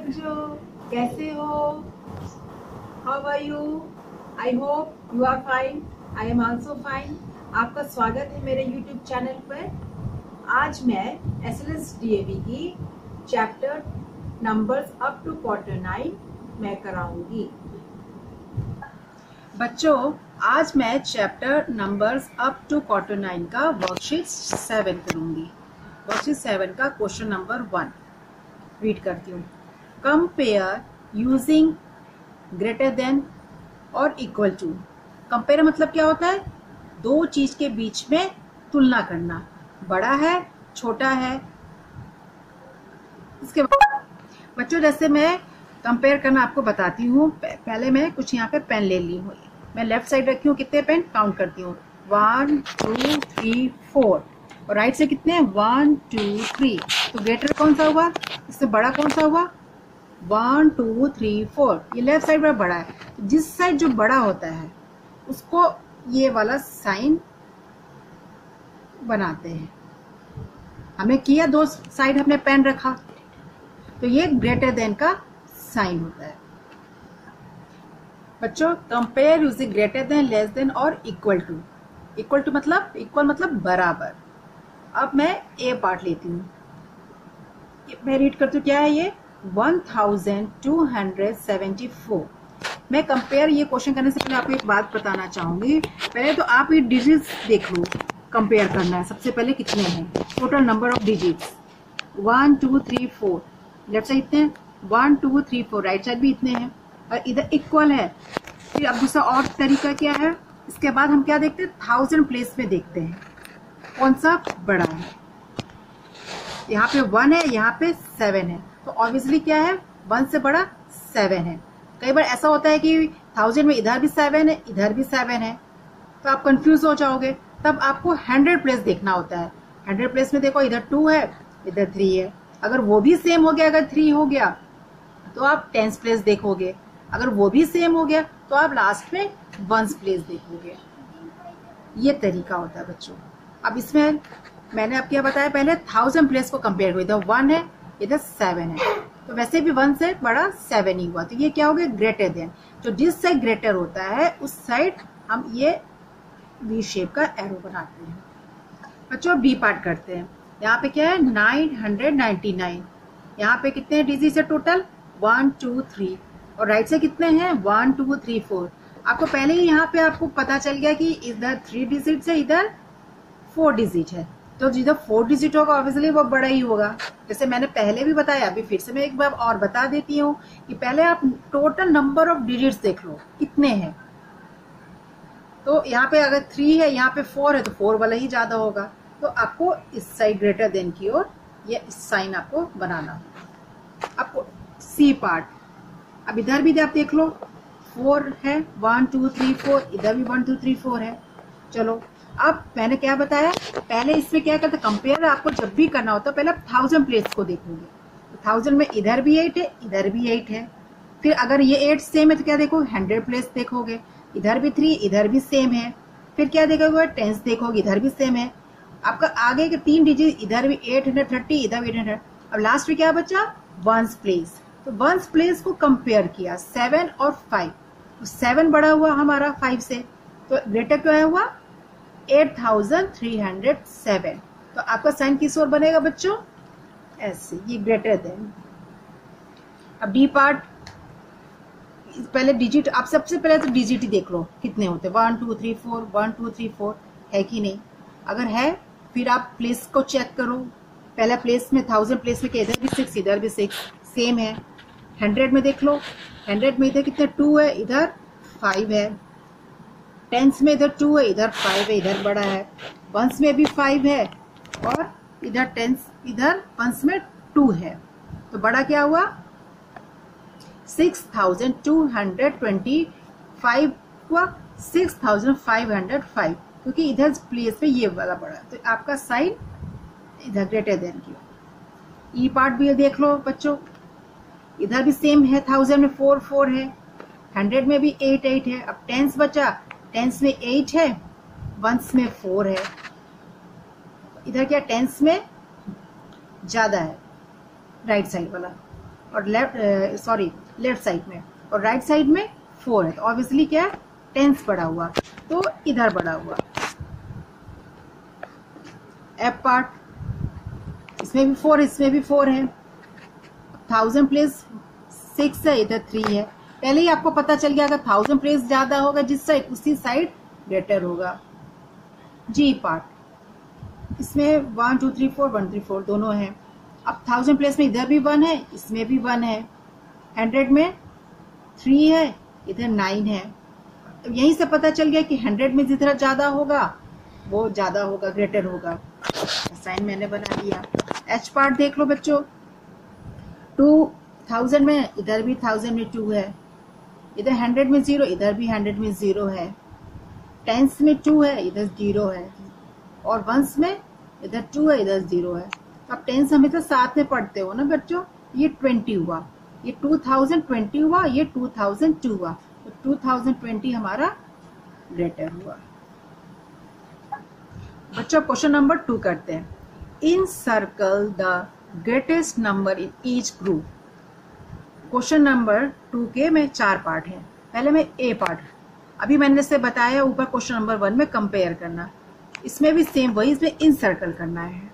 बच्चों कैसे हो? How are you I hope you are fine I am also fine आपका स्वागत है मेरे यूट्यूब चैनल पर। आज मैं S L S D A V की chapter numbers up to quarter nine मैं कराऊँगी। बच्चों, आज मैं chapter numbers up to quarter nine का वर्कशीट सेवन करूँगी। वर्कशीट सेवन का क्वेश्चन नंबर वन रीड करती हूँ। कंपेयर यूजिंग ग्रेटर देन और इक्वल टू कंपेयर मतलब क्या होता है? दो चीज़ के बीच में तुलना करना। बड़ा है, छोटा है। इसके बच्चों, जैसे मैं कंपेयर करना आपको बताती हूँ। पहले मैं कुछ यहाँ पे पेन ले ली हूँ। मैं लेफ़्ट साइड रखी हूँ। कितने पेन काउंट करती हूँ। वन टू थ्री फोर और राइट से कितने? वन टू थ्री तो ग्रेटर कौन सा हुआ? इससे बड़ा कौन सा हुआ? वन टू थ्री फोर ये लेफ़्ट साइड में बड़ा है। जिस साइड जो बड़ा होता है, उसको ये वाला साइन बनाते हैं। हमने किया, दो साइड हमने पेन रखा। तो ये ग्रेटर देन का साइन होता है। बच्चों compare using greater than less than और इक्वल टू इक्वल टू मतलब इक्वल मतलब बराबर। अब मैं ए पार्ट लेती हूँ। मैं रीड करती हूँ। क्या है ये? 1274 मैं कंपेयर ये क्वेश्चन करने से पहले आपको एक बात बताना चाहूँगी। पहले तो आप ये डिजिट्स देख लो कंपेयर करना है। सबसे पहले कितने हैं? Total number of digits one two three four left side इतने one two three four right side भी इतने हैं। और इधर इक्वल है। फिर अब दूसरा और तरीका क्या है? इसके बाद हम क्या देखते हैं? थाउज़ेंड प्लेस में देखते हैं। कौन सा? बड़ा है। यहाँ पे वन है, यहाँ पे सेवन है। तो ऑब्वियसली क्या है? वन से बड़ा सेवन है। कई बार ऐसा होता है कि थाउज़ेंड में इधर भी सेवन है, इधर भी सेवन है। तो आप कंफ्यूज हो जाओगे। तब आपको हंड्रेड प्लेस देखना होता है। हंड्रेड प्लेस में देखो, इधर टू है, इधर थ्री है। अगर वो भी सेम हो गया, अगर थ्री हो गया तो आप टेंस प्लेस देखोगे। अगर वो भी सेम हो गया तो आप लास्ट में वंस प्लेस देखोगे। ये तरीका होता है बच्चों। अब इसमें मैंने अब क्या बताया पहले थाउज़ेंड प्लेस को कंपेयर हुई इधर वन है इधर सेवन है। तो वैसे भी वन से बड़ा सेवन ही हुआ। तो ये क्या हो गया? ग्रेटर देन जो जिस साइड ग्रेटर होता है, उस साइड हम ये वी शेप का एरो बनाते हैं। बच्चों बी पार्ट करते हैं। यहाँ पे क्या है? नाइन हंड्रेड नाइन्टी नाइन यहाँ पे कितने डिजिट है टोटल वन टू थ्री और राइट से कितने हैं? वन टू थ्री फोर आपको पहले ही यहाँ पे आपको पता चल गया कि इधर थ्री डिजिट है, इधर फोर डिजिट है। तो जिधर फोर डिजिट होगा ऑब्वियसली वो बड़ा ही होगा। जैसे मैंने पहले भी बताया, अभी फिर से मैं एक बार और बता देती हूँ कि पहले आप टोटल नंबर ऑफ़ डिजिट्स देख लो, कितने हैं। तो यहाँ पे अगर थ्री है, यहाँ पे फोर है तो फोर वाला ही ज़्यादा होगा। तो आपको इस साइड ग्रेटर देन की ओर ये साइन आपको बनाना आपको सी पार्ट अब इधर भी आप देख लो फोर है वन टू थ्री फोर इधर भी वन टू थ्री फोर है। चलो अब मैंने क्या बताया? पहले इसमें क्या करते कंपेयर आपको जब भी करना होता, पहले थाउज़ेंड प्लेस को देखोगे। थाउज़ेंड में इधर भी एट है, इधर भी एट है। फिर अगर ये एट सेम है तो क्या देखो हंड्रेड प्लेस देखोगे। इधर भी थ्री इधर भी सेम है। फिर क्या देखोगे टेंस देखोगे, इधर भी सेम है। आपका आगे के तीन डिजिट इधर भी एट हंड्रेड थर्टी इधर भी एट हंड्रेड अब लास्ट में क्या बचा? वंस प्लेस तो वंस प्लेस को कंपेयर किया सेवन और फाइव तो सेवन बड़ा हुआ हमारा फाइव से। तो ग्रेटर क्या हुआ? 8307 तो आपका साइन किस ओर बनेगा बच्चों? ऐसे ये ग्रेटर देन अब डी पार्ट पहले डिजिट आप सबसे पहले तो डिजिट ही देख लो, कितने होते one two three four one two three four है कि नहीं? अगर है, फिर आप प्लेस को चेक करो। पहला प्लेस में थाउज़ेंड प्लेस में इधर भी सिक्स इधर भी सिक्स सेम है। हंड्रेड में देख लो। हंड्रेड में इधर कितने? टू है, इधर फाइव है। टेंस में इधर टू है, इधर फाइव है, इधर बड़ा है। वंस में भी फाइव है और इधर टेंस इधर वंस में टू है। तो बड़ा क्या हुआ? Six thousand two hundred twenty five हुआ six thousand five hundred five क्योंकि इधर प्लेस पे ये वाला बड़ा तो आपका साइन इधर ग्रेटर देन की ई पार्ट भी देख लो बच्चों। इधर भी सेम है थाउज़ेंड में फोर फोर है। हंड्रेड में भी एट एट है। अब टेंस बचा टेंस में एट है, वंस में फोर है। इधर क्या टेंस में ज़्यादा है, राइट साइड वाला, और लेफ़्ट सॉरी, लेफ़्ट साइड में, और राइट साइड में फोर है। तो ऑब्वियसली क्या है, टेंस बढ़ा हुआ तो इधर बढ़ा हुआ। एप पार्ट इसमें भी फोर इसमें भी फोर है। थाउज़ेंड प्लेस सिक्स है, इधर थ्री है। पहले ही आपको पता चल गया, अगर थाउज़ेंड प्लेस ज़्यादा होगा, जिस साइड उसी साइड ग्रेटर होगा। जी पार्ट इसमें one two three four one three four दोनों है। अब थाउज़ेंड प्लेस में इधर भी वन है, इसमें भी वन है। हंड्रेड में थ्री है, इधर नाइन है। यहीं से पता चल गया कि हंड्रेड में जितना ज़्यादा होगा, वो ज़्यादा होगा ग्रेटर होगा। साइन मैंने बना दिया। एच पार्ट देख लो बच्चों। टू थाउज़ेंड में इधर भी थाउज़ेंड में टू है। इधर हंड्रेड में ज़ीरो, इधर भी हंड्रेड में ज़ीरो है। टेंस में टू है, इधर ज़ीरो है। और वंस में इधर टू है, इधर ज़ीरो है। तो अब टेंस हमें तो साथ में पढ़ते हो ना बच्चों? ये ट्वेंटी हुआ। ये टू थाउज़ेंड ट्वेंटी हुआ, ये टू थाउज़ेंड टू हुआ। तो टू थाउज़ेंड ट्वेंटी हमारा ग्रेटर हुआ। बच्चों, क्वेश्चन नंबर टू करते हैं। In circle the greatest number in each group. Question number two के में चार पार्ट हैं। पहले में ए पार्ट अभी मैंने से बताया, ऊपर क्वेश्चन नंबर वन में कंपेयर करना। इसमें भी सेम वही, इसमें इन सर्कल करना है।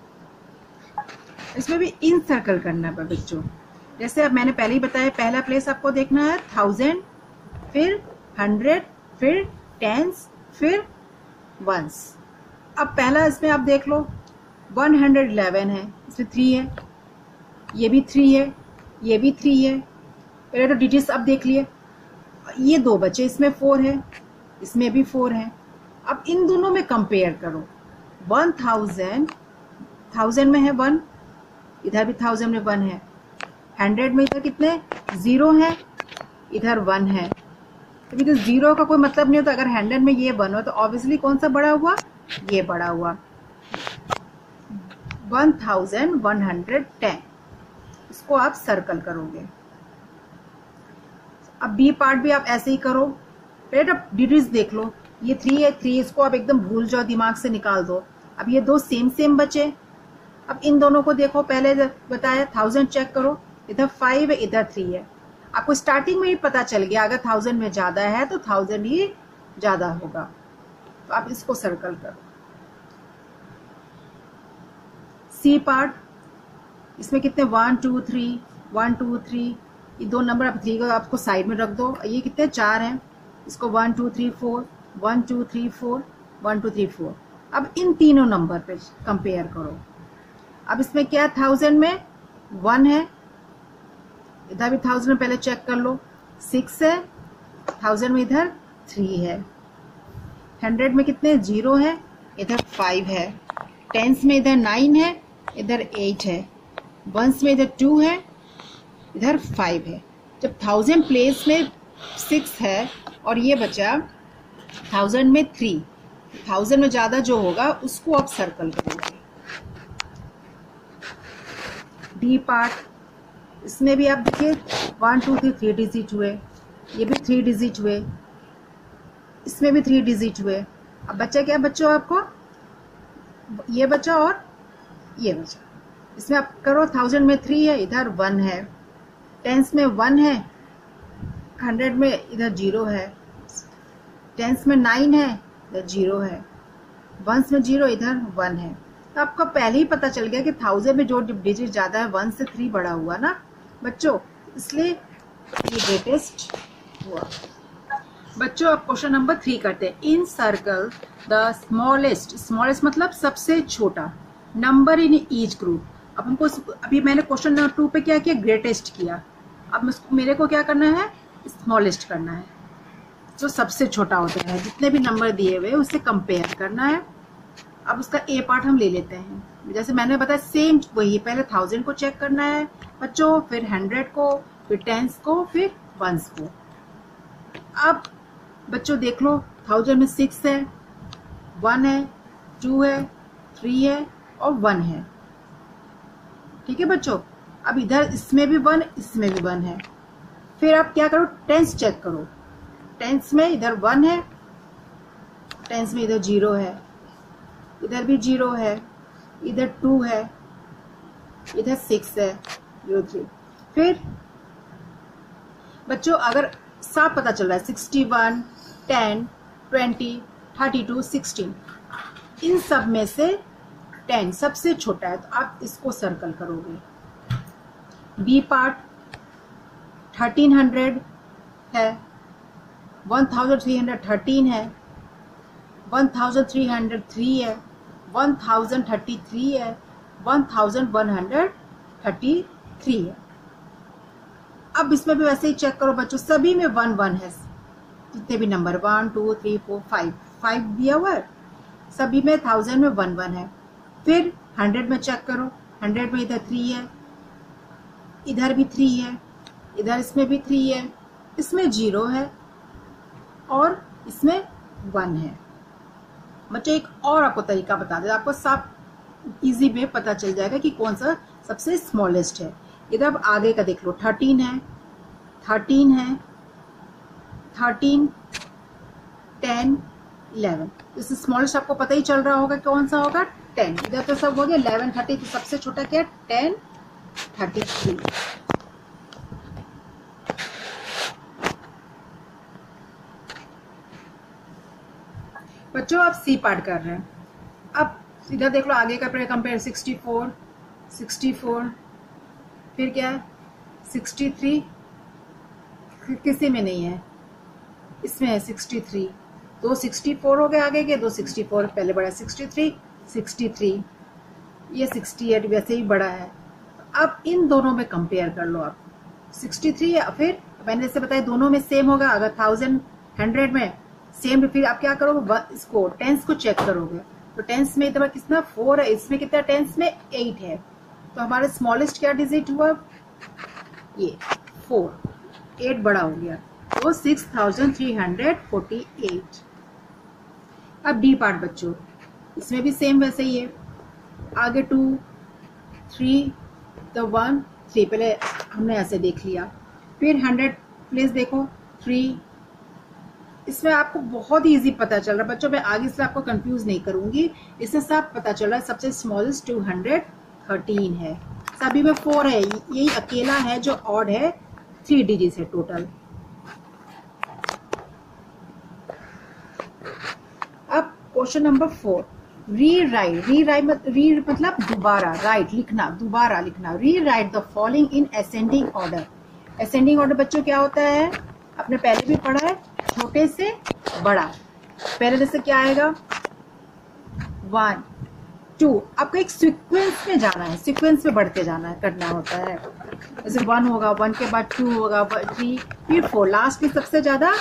इसमें भी इन सर्कल करना है बच्चों। जैसे अब मैंने पहले ही बताया, पहला प्लेस आपको देखना है थाउज़ेंड फिर हंड्रेड फिर टेंस फिर वंस अब पहला इसमें आप देख लो वन हंड्रेड इलेवन है, इसमें थ्री है। ये भी थ्री है, ये भी थ्री है पहले तो डिजिट्स अब देख लिए। ये दो बचे इसमें फोर है, इसमें भी फोर है। अब इन दोनों में कंपेयर करो। वन थाउज़ेंड थाउज़ेंड में है वन इधर भी थाउज़ेंड में वन है। हंड्रेड में इधर कितने? ज़ीरो है, इधर वन है। तो ज़ीरो का कोई मतलब नहीं होता। अगर हंड्रेड में ये वन हो तो ऑब्वियसली कौन सा बड़ा हुआ? ये बड़ा हुआ। One thousand one hundred ten इसको आप सर्कल करोगे। अब बी पार्ट भी आप ऐसे ही करो। पहले आप डिजिट देख लो। ये थ्री है थ्री इसको आप एकदम भूल जाओ, दिमाग से निकाल दो। अब ये दो सेम सेम बचे। अब इन दोनों को देखो, पहले बताया थाउज़ेंड चेक करो। इधर फाइव है, इधर थ्री है। आपको स्टार्टिंग में ही पता चल गया, अगर थाउज़ेंड में ज़्यादा है तो थाउज़ेंड ही ज़्यादा होगा। तो आप इसको सर्कल करो। सी पार्ट इसमें कितने? One two three one two three ये दो नंबर आप थ्री को आपको साइड में रख दो। ये कितने? चार हैं। इसको one two three four one two three four one two three four अब इन तीनों नंबर पे कंपेयर करो। अब इसमें क्या थाउज़ेंड में वन है। इधर भी थाउज़ेंड में पहले चेक कर लो। सिक्स है। थाउज़ेंड में इधर थ्री है। हंड्रेड में कितने? ज़ीरो है। इधर फाइव है। टेंस में इधर नाइन है। इधर एट है। वंस में इधर टू है। इधर फाइव है। जब थाउज़ेंड प्लेस में सिक्स है और ये बचा थाउज़ेंड में थ्री थाउज़ेंड में ज़्यादा जो होगा, उसको आप सर्कल करोगे। डी पार्ट इसमें भी आप देखिए one two three three digit हुए। ये भी थ्री डिजिट हुए। इसमें भी थ्री डिजिट हुए। अब बच्चा क्या बच्चों आपको? ये बचा और ये बचा। इसमें आप करो थाउज़ेंड में थ्री है, इधर वन है। टेंस में वन है, हंड्रेड में इधर ज़ीरो है, टेंस में नाइन है, इधर ज़ीरो है, वंस में ज़ीरो, इधर वन है। तो आपको पहले ही पता चल गया कि थाउज़ेंड में जो डिजिट ज़्यादा है वन से थ्री बड़ा हुआ ना। बच्चों, इसलिए ये ग्रेटेस्ट हुआ। बच्चों अब क्वेश्चन नंबर थ्री करते हैं। In circle the smallest smallest मतलब सबसे छोटा नंबर इन ईच ग्रुप अब हमको अभी मैंने क्वेश्चन नंबर टू पे क्या किया? ग्रेटेस्ट किया। अब मेरे को क्या करना है? स्मॉलेस्ट करना है। जो सबसे छोटा होता है, जितने भी नंबर दिए हुए उससे कंपेयर करना है। अब उसका ए पार्ट हम ले लेते हैं। जैसे मैंने बताया सेम वही, पहले थाउज़ेंड को चेक करना है, बच्चों, फिर हंड्रेड को, फिर टेंस को, फिर वंस को। अब बच्चों देख लो थाउज़ेंड में सिक्स है वन है टू है थ्री है और वन है। ठीक है बच्चों? अब इधर इसमें भी वन, इसमें भी वन है। फिर आप क्या करो? टेंस चेक करो। टेंस में इधर वन है टेंस में इधर ज़ीरो है। इधर भी ज़ीरो है, इधर टू है, इधर सिक्स है ज़ीरो थ्री फिर बच्चों, अगर साफ़ पता चल रहा है sixty one ten twenty thirty two sixteen इन सब में से टेन सबसे छोटा है तो आप इसको सर्कल करोगे। बी पार्ट थर्टीन हंड्रेड है one thousand three hundred thirteen है one thousand three hundred three है वन थाउज़ेंड थर्टी थ्री है one thousand one hundred thirty three है. अब इसमें भी वैसे ही चेक करो बच्चों, सभी में वन वन है। जितने भी number one two three four five five दिया हुआ सभी में थाउज़ेंड में वन वन है। फिर हंड्रेड में चेक करो हंड्रेड में इधर थ्री है इधर भी थ्री है, इधर इसमें भी थ्री है, इसमें ज़ीरो है और इसमें वन है। बच्चों एक और आपको तरीका बता दे आपको साफ़ इजी में पता चल जाएगा कि कौन सा सबसे स्मॉलेस्ट है। इधर अब आगे का देख लो थर्टीन है थर्टीन है थर्टीन टेन इलेवन इस स्मॉलेस्ट आपको पता ही चल रहा होगा कौन सा होगा टेन इधर तो सब हो गया इलेवन थर्टी तो सबसे छोटा क्या टेन थर्टी थ्री बच्चों, आप सी पार्ट कर रहे हैं। अब इधर देख लो, आगे का compare sixty four sixty four फिर क्या सिक्सटी थ्री किसी में नहीं है। इसमें है सिक्सटी थ्री दो सिक्सटी फोर हो गए आगे के, दो सिक्सटी फोर पहले बड़ा सिक्सटी थ्री सिक्सटी थ्री ये सिक्सटी एट वैसे ही बड़ा है। अब इन दोनों में कंपेयर कर लो आप। सिक्सटी थ्री या फिर, मैंने जैसे बताया दोनों में सेम होगा, अगर थाउज़ेंड हंड्रेड में सेम फिर आप क्या करोगे? इसको टेंस को चेक करोगे। तो टेंस में इतना कितना? फोर है, इसमें कितना? टेंस में एट है। तो हमारा स्मॉलेस्ट क्या डिजिट हुआ? ये फोर एट बड़ा हो गया। तो six thousand three hundred forty eight अब डी पार्ट बच्चों, इसमें भी सेम वैसे ही है। आगे two three the one three पहले हमने ऐसे देख लिया। फिर हंड्रेड प्लेस देखो थ्री इसमें आपको बहुत ही इजी पता चल रहा है। बच्चों, मैं आगे से आपको कंफ्यूज नहीं करूँगी। इससे सब पता चल रहा है। सबसे स्मॉलेस्ट टू हंड्रेड थर्टीन है। सभी में फोर है। यही अकेला है जो ऑड है। थ्री डिजिट है टोटल अब question number four rewrite re मतलब दोबारा राइट लिखना, दोबारा लिखना। Rewrite the following in ascending order ascending order बच्चों क्या होता है? आपने पहले भी पढ़ा है, छोटे से बड़ा। पहले जैसे क्या आएगा? वन टू आपको एक सीक्वेंस में जाना है सीक्वेंस में बढ़ते जाना है, करना होता है। जैसे वन होगा वन के बाद टू होगा थ्री फिर फोर लास्ट में सबसे ज़्यादा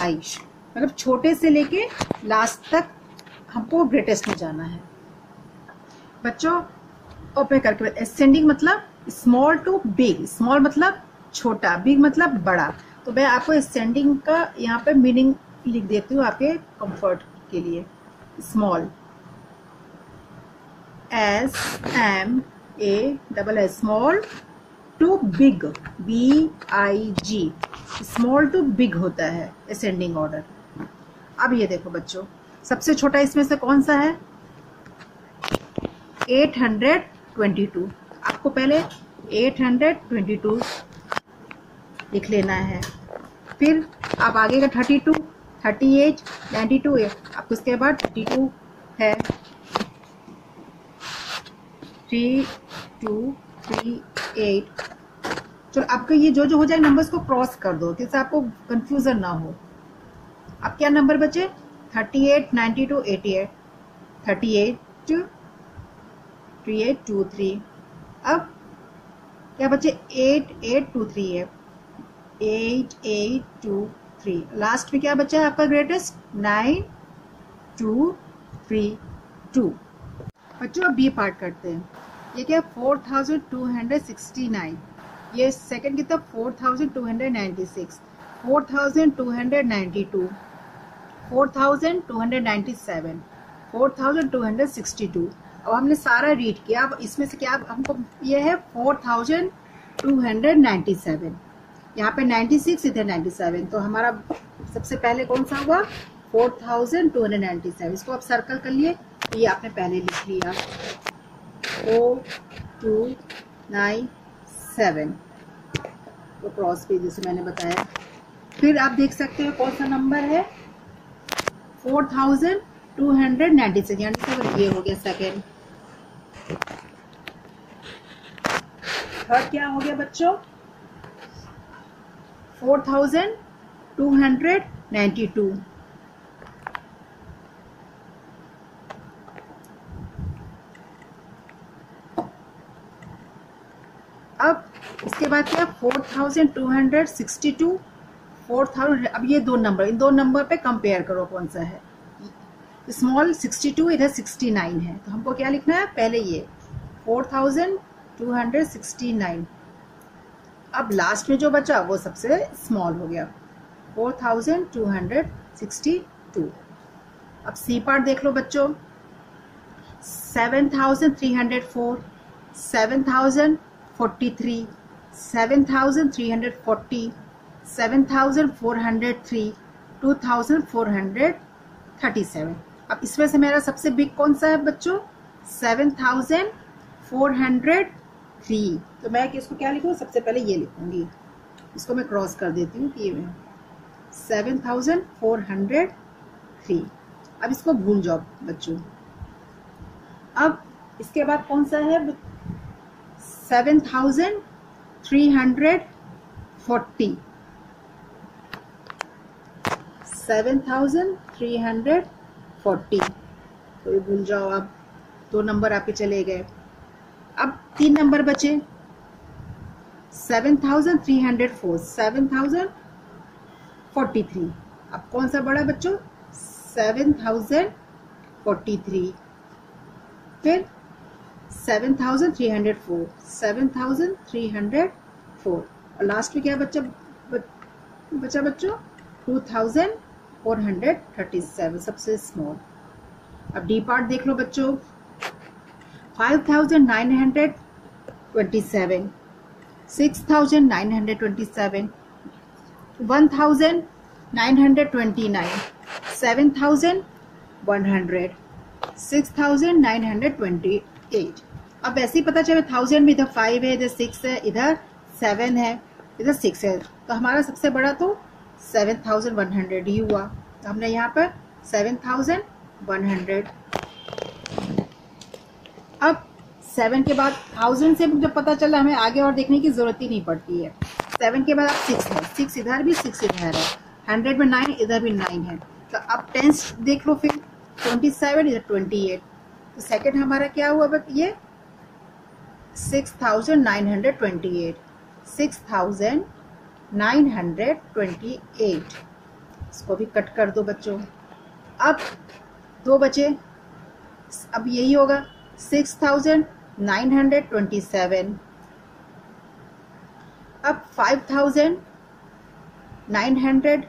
हाइश मतलब छोटे से लेके लास्ट तक हमको ग्रेटेस्ट में जाना है। बच्चों ओपन करके एसेंडिंग मतलब स्मॉल टू बिग स्मॉल मतलब छोटा बिग मतलब बड़ा। तो मैं आपको एसेंडिंग का यहाँ पे मीनिंग लिख देती हूँ आपके कंफर्ट के लिए। Small S M A double S small to big B I G small to big होता है असेंडिंग ऑर्डर अब ये देखो बच्चों। सबसे छोटा इसमें से कौन सा है? 822 आपको पहले 822 लिख लेना है। फिर आप आगे का 32 38 92 है आपको उसके बाद? 32 है। Three, two, three, eight. चलो, आपका ये जो जो हो जाए नंबर्स को क्रॉस कर दो, जिससे आपको कंफ्यूजन ना हो। अब क्या नंबर बचे? Thirty eight ninety two eighty eight thirty eight two three अब, क्या बच्चे एट एट टू थ्री है eight eight two three last में क्या बचा है आपका greatest nine two three two बच्चों, अब बी पार्ट करते हैं। ये क्या? Four thousand two hundred sixty nine ये सेकेंड कितना four thousand two hundred ninety six four thousand two hundred ninety two four thousand two hundred ninety seven, four thousand two hundred sixty two. अब हमने सारा read किया, अब इसमें से क्या, हमको ये है four thousand two hundred ninety seven. यहाँ पे नाइन्टी सिक्स, इधर नाइन्टी सेवन। तो हमारा सबसे पहले कौन सा हुआ? Four thousand two hundred ninety seven. इसको आप सर्कल कर लिए, ये आपने पहले लिख लिया। Four two nine seven. तो क्रॉस पे जैसे मैंने बताया। फिर आप देख सकते हो कौन सा नंबर है? Four thousand two hundred ninety six, यानी ये हो गया सेकेंड थर्ड क्या हो गया बच्चों? Four thousand two hundred ninety two. अब इसके बाद क्या? Four thousand two hundred sixty two. Four thousand अब ये दो नंबर इन दो नंबर पे कंपेयर करो कौन सा है। स्मॉल सिक्सटी टू इधर सिक्सटी नाइन है। तो हमको क्या लिखना है? पहले ये four thousand two hundred sixty nine अब लास्ट में जो बचा, वो सबसे स्मॉल हो गया। Four thousand two hundred sixty two अब सी पार्ट देख लो बच्चों। Seven thousand three hundred four seven thousand forty three seven thousand three hundred forty seven thousand four hundred three two thousand four hundred thirty seven अब इसमें से मेरा सबसे big कौन सा है बच्चों? Seven thousand four hundred three तो मैं इसको क्या लिखूँ? सबसे पहले ये लिखूँगी। इसको मैं क्रॉस कर देती हूँ कि seven thousand four hundred three अब इसको भूल जाओ बच्चों। अब इसके बाद कौन सा है? Seven thousand three hundred forty seven thousand three hundred forty तो ये भूल जाओ अब दो नंबर आपके चले गए। अब तीन नंबर बचे। Seven thousand three hundred four seven thousand forty three अब कौन सा बड़ा बच्चों? सेवन थाउज़ेंड फोर्टी थ्री फिर seven thousand three hundred four seven thousand three hundred four और लास्ट में क्या बच्चा बच्चा बच्चों? Two thousand four hundred thirty seven, सबसे स्मॉल अब डी पार्ट देख लो बच्चों। Five thousand nine hundred twenty seven, six thousand nine hundred twenty seven, one thousand nine hundred twenty nine, seven thousand one hundred, six thousand nine hundred twenty eight. अब वैसे ही पता चले thousand में इधर five है, इधर सिक्स है, इधर सेवन है, इधर सिक्स है। तो हमारा सबसे बड़ा तो सेवन थाउज़ेंड वन हंड्रेड ही हुआ। तो हमने यहाँ पर सेवन थाउज़ेंड वन हंड्रेड। अब सेवन के बाद थाउज़ेंड से जब पता चला, हमें आगे और देखने की ज़रूरत ही नहीं पड़ती है। सेवन के बाद अब सिक्स है। सिक्स इधर भी, सिक्स इधर है। हंड्रेड में नाइन, इधर भी नाइन है। तो अब टेंस देख लो फिर। ट्वेंटी सेवन इधर ट्वेंटी एट। तो सेकेंड हमारा क्या हुआ बट ये? Six thousand nine hundred twenty eight. Six thousand nine hundred twenty eight. इसको भी कट कर दो बच्चों। अब दो बचे। अब यही होगा। Six thousand nine hundred twenty seven. अब five thousand nine hundred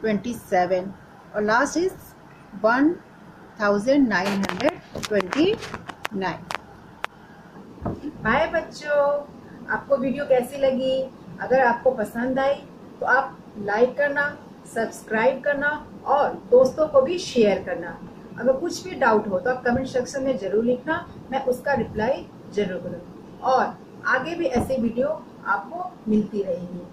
twenty seven. और last is one thousand nine hundred twenty nine. Bye बच्चों। आपको वीडियो कैसी लगी? अगर आपको पसंद आई तो आप लाइक करना सब्सक्राइब करना और दोस्तों को भी शेयर करना। अगर कुछ भी डाउट हो तो आप कमेंट सेक्शन में ज़रूर लिखना, मैं उसका रिप्लाई ज़रूर करूँ और आगे भी ऐसी वीडियो आपको मिलती रहेंगी।